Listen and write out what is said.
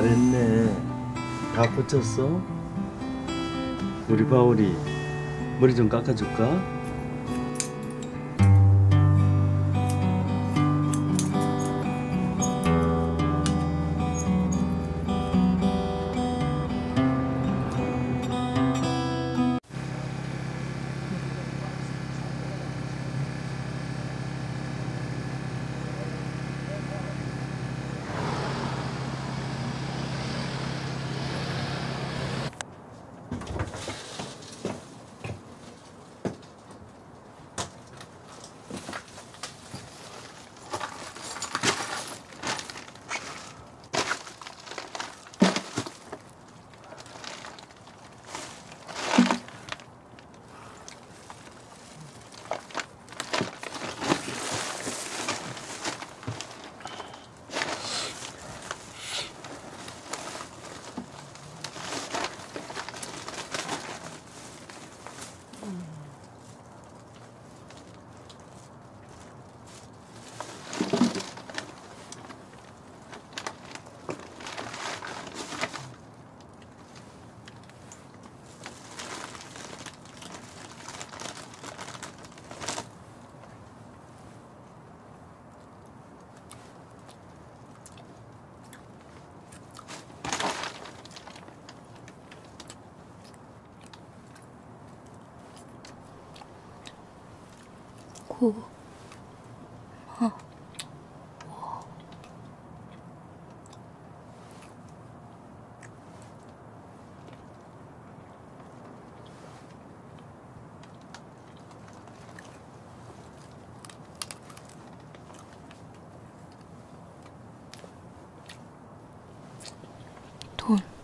잘했네. 다 고쳤어? 우리 바울이 머리 좀 깎아줄까? 호. 어. 돈.